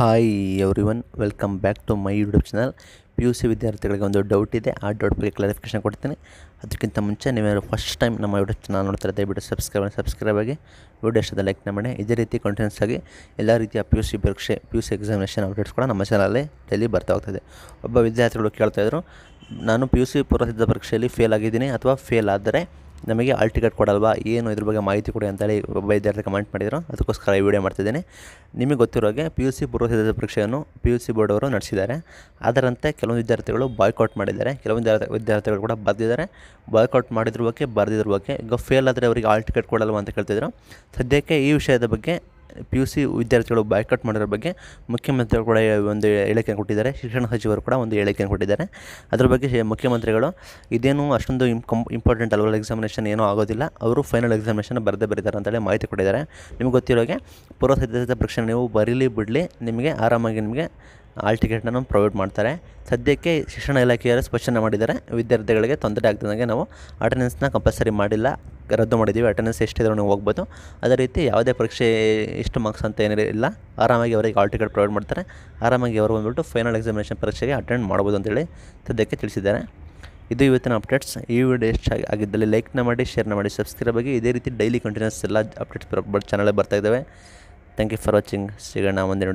Hi everyone welcome back to my YouTube channel P U C ವಿದ್ಯಾರ್ಥಿಗಳಿಗೆ ಒಂದು doubt ಇದೆ. ಆ ಡೌಟ್ ಬಗ್ಗೆ ಕ್ಲಾರಿಫಿಕೇಷನ್ ಕೊಡ್ತೀನಿ. ಅದಕ್ಕಿಂತ ಮುಂಚೆ ನೀವೇನು ಫಸ್ಟ್ ಟೈಮ್ ನಮ್ಮ ಯೂಟ್ಯೂಬ್ ಚಾನಲ್ ನೋಡ್ತಾರೆ ದಯವಿಟ್ಟು ಸಬ್ಸ್ಕ್ರೈಬ್ ಸಬ್ಸ್ಕ್ರೈಬ್ ಆಗಿ ವಿಡಿಯೋ ಇಷ್ಟದ ಲೈಕ್ ಮಾಡಿ ಇದೇ ರೀತಿ ಕಂಟಿನ್ಯೂಸ್ ಆಗಿ, ಎಲ್ಲ ರೀತಿಯ ಪಿ ಯು ಸಿ ಪರೀಕ್ಷೆ P U C examination updates ಕೂಡ ನಮ್ಮ ಚಾನಲಲ್ಲಿ ಡೈಲಿ ಬರ್ತಾ ಹೋಗ್ತದೆ. ಒಬ್ಬ ವಿದ್ಯಾರ್ಥಿಗಳು ಕೇಳ್ತಾಯಿದ್ರು ನಾನು ಪಿ ಯು ಸಿ ಪೂರ್ವಸಿದ್ಧ ಪರೀಕ್ಷೆಯಲ್ಲಿ ಫೇಲ್ ಆಗಿದ್ದೀನಿ ಅಥವಾ ಫೇಲ್ ಆದರೆ ನಮಗೆ ಆಲ್ ಟಿಕೆಟ್ ಕೊಡಲ್ವಾ? ಏನು ಇದ್ರ ಬಗ್ಗೆ ಮಾಹಿತಿ ಕೊಡಿ ಅಂತೇಳಿ ಒಬ್ಬ ವಿದ್ಯಾರ್ಥಿ ಕಮೆಂಟ್ ಮಾಡಿದ್ರು. ಅದಕ್ಕೋಸ್ಕರ ಈ ವಿಡಿಯೋ ಮಾಡ್ತಿದ್ದೀನಿ. ನಿಮಗೆ ಗೊತ್ತಿರೋ ಹಾಗೆ ಪಿ ಯು ಸಿ ಪೂರ್ವಸಿದ್ಧ ಪರೀಕ್ಷೆಯನ್ನು ಪಿ ಯು ಸಿ ಬೋರ್ಡ್ ಅವರು ನಡೆಸಿದ್ದಾರೆ. ಅದರಂತೆ ಕೆಲವೊಂದು ವಿದ್ಯಾರ್ಥಿಗಳು ಬಾಯ್ಕಾಟ್ ಮಾಡಿದ್ದಾರೆ. ಕೆಲವೊಂದು ವಿದ್ಯಾರ್ಥಿ ವಿದ್ಯಾರ್ಥಿಗಳು ಕೂಡ ಬರೆದಿದ್ದಾರೆ. ಬಾಯ್ಕಾಟ್ ಮಾಡಿದ್ರ ಬಗ್ಗೆ ಬರೆದಿದ್ರ ಬಗ್ಗೆ ಈಗ ಫೇಲ್ ಆದರೆ ಅವರಿಗೆ ಆಲ್ ಟಿಕೆಟ್ ಕೊಡಲ್ವಾ ಅಂತ ಕೇಳ್ತಿದ್ರು. ಸದ್ಯಕ್ಕೆ ಈ ವಿಷಯದ ಬಗ್ಗೆ ಪಿ ಯು ಸಿ ವಿದ್ಯಾರ್ಥಿಗಳು ಬಾಯ್ಕಟ್ ಮಾಡಿರೋ ಬಗ್ಗೆ ಮುಖ್ಯಮಂತ್ರಿಗಳು ಕೂಡ ಒಂದು ಹೇಳಿಕೆ ಕೊಟ್ಟಿದ್ದಾರೆ. ಶಿಕ್ಷಣ ಸಚಿವರು ಕೂಡ ಒಂದು ಹೇಳಿಕೆ ಕೊಟ್ಟಿದ್ದಾರೆ. ಅದ್ರ ಬಗ್ಗೆ ಮುಖ್ಯಮಂತ್ರಿಗಳು ಇದೇನು ಅಷ್ಟೊಂದು ಇಂಪಾರ್ಟೆಂಟ್ ಅಲ್ವಲ್ಲ ಎಕ್ಸಾಮಿನೇಷನ್ ಏನೂ ಆಗೋದಿಲ್ಲ. ಅವರು ಫೈನಲ್ ಎಕ್ಸಾಮಿನೇಷನ್ ಬರೆದೇ ಬರೀತಾರೆ ಅಂತೇಳಿ ಮಾಹಿತಿ ಕೊಟ್ಟಿದ್ದಾರೆ. ನಿಮ್ಗೆ ಗೊತ್ತಿರೋಗೆ ಪೂರ್ವ ಸಿದ್ಧತಾ ಪರೀಕ್ಷೆ ನೀವು ಬರೀಲಿ ಬಿಡಲಿ, ನಿಮಗೆ ಆರಾಮಾಗಿ ನಿಮಗೆ ಆಲ್ ಟಿಕೆಟ್ನ ಪ್ರೊವೈಡ್ ಮಾಡ್ತಾರೆ. ಸದ್ಯಕ್ಕೆ ಶಿಕ್ಷಣ ಇಲಾಖೆಯವರು ಸ್ಪಷ್ಟನೆ ಮಾಡಿದ್ದಾರೆ. ವಿದ್ಯಾರ್ಥಿಗಳಿಗೆ ತೊಂದರೆ ಆಗ್ದಂಗೆ ನಾವು ಅಟೆಂಡೆನ್ಸ್ನ ಕಂಪಲ್ಸರಿ ಮಾಡಿಲ್ಲ. ರದ್ದು ಮಾಡಿದ್ದೀವಿ. ಅಟೆಂಡೆನ್ಸ್ ಎಷ್ಟಿದ್ರು ನೀವು ಹೋಗ್ಬೋದು. ಅದೇ ರೀತಿ ಯಾವುದೇ ಪರೀಕ್ಷೆ ಎಷ್ಟು ಮಾರ್ಕ್ಸ್ ಅಂತ ಏನಿಲ್ಲ ಇಲ್ಲ. ಆರಾಮಾಗಿ ಅವರಿಗೆ ಆಲ್ ಟಿಕೆಟ್ ಪ್ರೊವೈಡ್ ಮಾಡ್ತಾರೆ. ಆರಾಮಾಗಿ ಅವರು ಬಂದುಬಿಟ್ಟು ಫೈನಲ್ ಎಕ್ಸಾಮಿನೇಷನ್ ಪರೀಕ್ಷೆಗೆ ಅಟೆಂಡ್ ಮಾಡ್ಬೋದು ಅಂತೇಳಿ ಸದ್ಯಕ್ಕೆ ತಿಳಿಸಿದ್ದಾರೆ. ಇದು ಇವತ್ತಿನ ಅಪ್ಡೇಟ್ಸ್ ಈ ವಿಡಿಯೋ ಇಷ್ಟ ಆಗಿ- ಆಗಿದ್ದಲ್ಲಿ ಲೈಕ್ನ ಮಾಡಿ ಶೇರ್ನ ಮಾಡಿ ಸಬ್ಸ್ಕ್ರೈಬ್ ಆಗಿ ಇದೇ ರೀತಿ ಡೈಲಿ ಕಂಟಿನ್ಯೂಸ್ ಎಲ್ಲ ಅಪ್ಡೇಟ್ಸ್ ಚಾನಲ್ ಬರ್ತಾ ಇದ್ದಾವೆ. ಥ್ಯಾಂಕ್ ಯು ಫಾರ್ ವಾಚಿಂಗ್ ಸಿಗೋಣ ಮುಂದಿನ